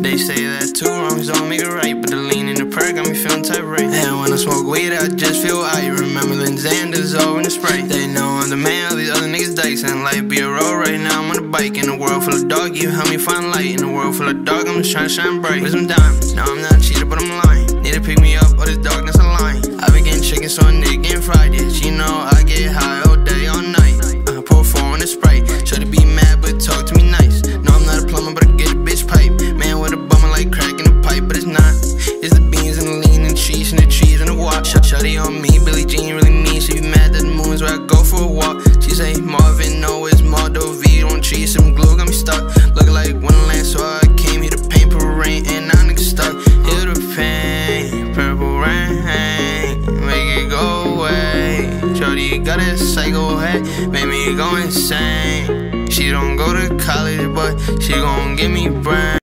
They say that two wrongs don't make it right, but the lean in the perk got me feeling type right. And when I smoke weed, I just feel I remember the Xander's over in the spray. They know I'm the man, all these other niggas dice, and life be a road right now. I'm on a bike in a world full of dog, you help me find light. In a world full of dog, I'm just trying to shine bright. With some diamonds, no, I'm not cheated, but I'm lying. Need to pick me up, or this darkness a line. I be getting chicken, so a nigga getting fried, yeah. She know I got a psycho head, make me go insane. She don't go to college, but she gon' give me brain.